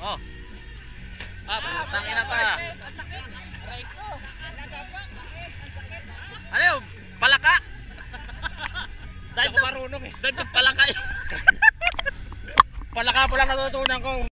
Oh. Ah, putang ina pa. Ano yun? Palaka? Dahil ako marunong eh. Dahil palaka yun. Palaka pa lang natutunan ko.